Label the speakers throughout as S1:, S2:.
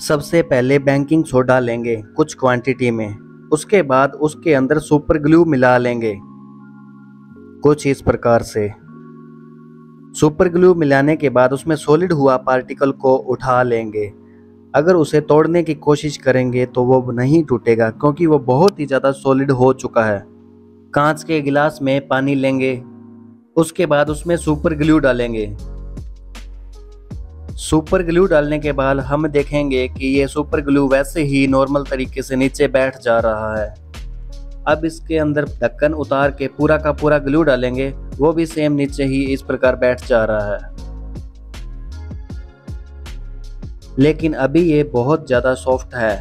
S1: सबसे पहले baking soda लेंगे कुछ क्वांटिटी में। उसके बाद उसके अंदर सुपर ग्लू मिला लेंगे। कुछ इस प्रकार से। सुपर ग्लू मिलाने के बाद उसमें सॉलिड हुआ पार्टिकल को उठा लेंगे। अगर उसे तोड़ने की कोशिश करेंगे तो वो नहीं टूटेगा, क्योंकि वो बहुत ही ज़्यादा सॉलिड हो चुका है। कांच के गिलास में पानी लेंगे। उसके बाद उसमें सुपर ग्लू डालेंगे। सुपर ग्लू डालने के बाद हम देखेंगे कि ये सुपर ग्लू वैसे ही नॉर्मल तरीके से नीचे बैठ जा रहा है। अब इसके अंदर ढक्कन उतार के पूरा का पूरा ग्लू डालेंगे, वो भी सेम नीचे ही इस प्रकार बैठ जा रहा है। लेकिन अभी ये बहुत ज़्यादा सॉफ्ट है।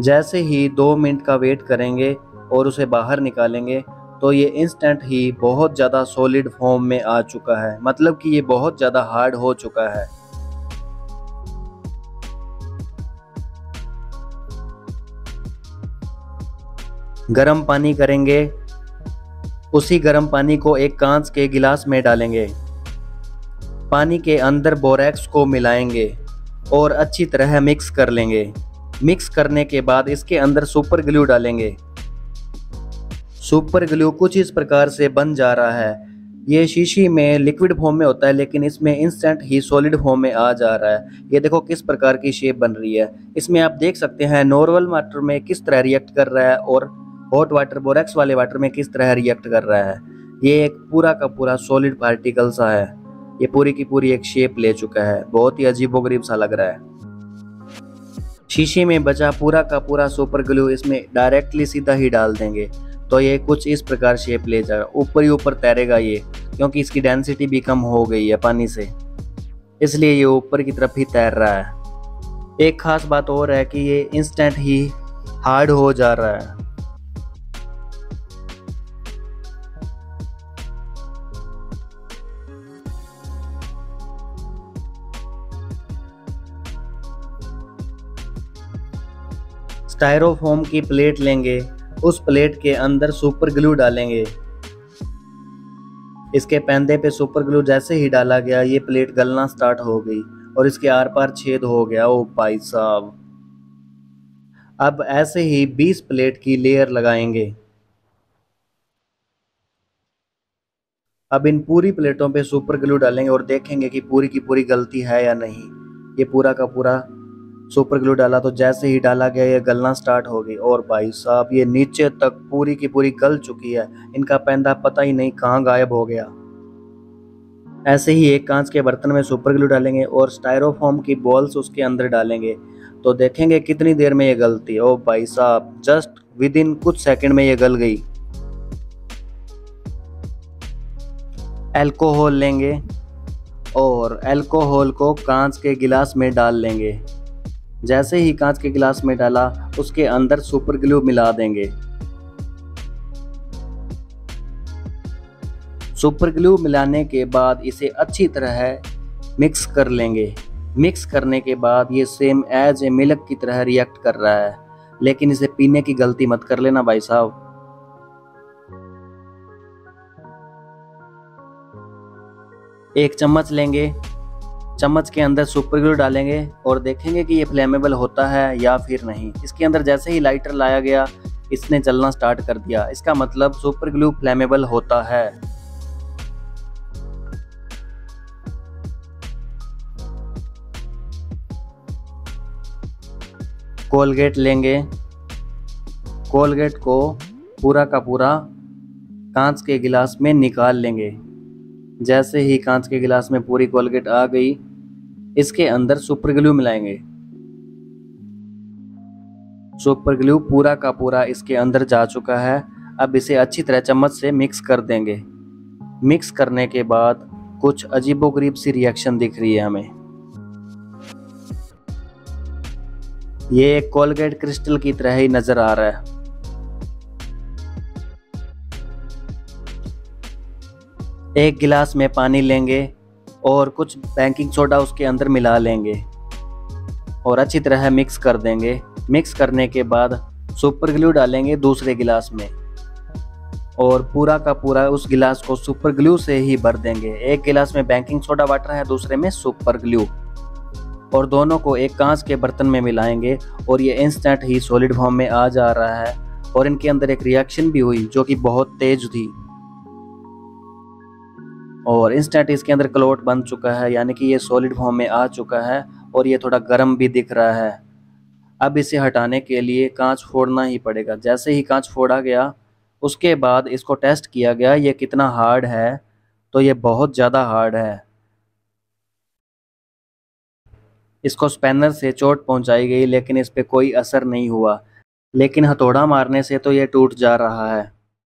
S1: जैसे ही दो मिनट का वेट करेंगे और उसे बाहर निकालेंगे तो ये इंस्टेंट ही बहुत ज़्यादा सॉलिड फॉर्म में आ चुका है। मतलब कि ये बहुत ज़्यादा हार्ड हो चुका है। गर्म पानी करेंगे। उसी गर्म पानी को एक कांच के गिलास में डालेंगे। पानी के अंदर बोरेक्स को मिलाएँगे और अच्छी तरह मिक्स कर लेंगे। मिक्स करने के बाद इसके अंदर सुपर ग्लू डालेंगे। सुपर ग्लू कुछ इस प्रकार से बन जा रहा है। ये शीशी में लिक्विड फॉर्म में होता है, लेकिन इसमें इंस्टेंट ही सॉलिड फॉर्म में आ जा रहा है। ये देखो किस प्रकार की शेप बन रही है। इसमें आप देख सकते हैं, नॉर्मल वाटर में किस तरह रिएक्ट कर रहा है और हॉट वाटर, बोरेक्स वाले वाटर में किस तरह रिएक्ट कर रहा है। ये एक पूरा का पूरा सॉलिड पार्टिकल सा है। ये पूरी की पूरी एक शेप ले चुका है। बहुत ही अजीबोगरीब सा लग रहा है। शीशे में बचा पूरा का पूरा सुपर ग्लू इसमें डायरेक्टली सीधा ही डाल देंगे। तो ये कुछ इस प्रकार शेप ले जाएगा ऊपर ही ऊपर तैरेगा ये, क्योंकि इसकी डेंसिटी भी कम हो गई है पानी से। इसलिए ये ऊपर की तरफ़ ही तैर रहा है। एक खास बात और है कि ये इंस्टेंट ही हार्ड हो जा रहा है। स्टायरोफोम की प्लेट लेंगे। उस प्लेट के अंदर सुपर ग्लू डालेंगे। इसके पैंदे पे सुपर ग्लू जैसे ही डाला गया, ये प्लेट गलना स्टार्ट हो गई और इसके आर पार छेद हो गया। ओ भाई साहब। अब ऐसे ही 20 प्लेट की लेयर लगाएँगे। अब इन पूरी प्लेटों पे सुपर ग्लू डालेंगे और देखेंगे कि पूरी की पूरी गलती है या नहीं। ये पूरा का पूरा सुपर ग्लू डाला तो जैसे ही डाला गया, ये गलना स्टार्ट हो गई। और भाई साहब, ये नीचे तक पूरी की पूरी गल चुकी है। इनका पैंदा पता ही नहीं कहाँ गायब हो गया। ऐसे ही एक कांच के बर्तन में सुपर ग्लू डालेंगे और स्टायरोफॉर्म की बॉल्स उसके अंदर डालेंगे। तो देखेंगे कितनी देर में ये गलती। ओ भाई साहब, जस्ट विद इन कुछ सेकंड में ये गल गई। एल्कोहल लेंगे और एल्कोहल को कांच के गिलास में डाल लेंगे। जैसे ही कांच के गिलास में डाला, उसके अंदर सुपर ग्लू मिला देंगे। सुपर ग्लू मिलाने के बाद इसे अच्छी तरह मिक्स कर लेंगे। मिक्स करने के बाद ये सेम एज ए मिल्क की तरह रिएक्ट कर रहा है। लेकिन इसे पीने की गलती मत कर लेना भाई साहब। एक चम्मच लेंगे। चम्मच के अंदर सुपर ग्लू डालेंगे और देखेंगे कि ये फ्लेमेबल होता है या फिर नहीं। इसके अंदर जैसे ही लाइटर लाया गया, इसने चलना स्टार्ट कर दिया। इसका मतलब सुपर ग्लू फ्लेमेबल होता है। कोलगेट लेंगे। कोलगेट को पूरा का पूरा कांच के गिलास में निकाल लेंगे। जैसे ही कांच के गिलास में पूरी कोलगेट आ गई इसके अंदर सुपर ग्लू मिलाएँगे। सुपर ग्लू पूरा का पूरा इसके अंदर जा चुका है। अब इसे अच्छी तरह चम्मच से मिक्स कर देंगे। मिक्स करने के बाद कुछ अजीबोगरीब सी रिएक्शन दिख रही है हमें। ये एक कोलगेट क्रिस्टल की तरह ही नज़र आ रहा है। एक गिलास में पानी लेंगे। और कुछ बेकिंग सोडा उसके अंदर मिला लेंगे। और अच्छी तरह मिक्स कर देंगे। मिक्स करने के बाद सुपर ग्लू डालेंगे दूसरे गिलास में। और पूरा का पूरा उस गिलास को सुपर ग्लू से ही भर देंगे। एक गिलास में बेकिंग सोडा वाटर है, दूसरे में सुपर ग्लू और दोनों को एक कांच के बर्तन में मिलाएँगे। और ये इंस्टेंट ही सॉलिड फॉर्म में आ जा रहा है। और इनके अंदर एक रिएक्शन भी हुई, जो कि बहुत तेज थी। और इंस्टेंट इसके अंदर क्लोट बन चुका है, यानी कि ये सॉलिड फॉर्म में आ चुका है और ये थोड़ा गर्म भी दिख रहा है। अब इसे हटाने के लिए कांच फोड़ना ही पड़ेगा। जैसे ही कांच फोड़ा गया, उसके बाद इसको टेस्ट किया गया, ये कितना हार्ड है? तो ये बहुत ज़्यादा हार्ड है। इसको स्पैनर से चोट पहुंचाई गई, लेकिन इस पर कोई असर नहीं हुआ। लेकिन हथौड़ा मारने से तो ये टूट जा रहा है।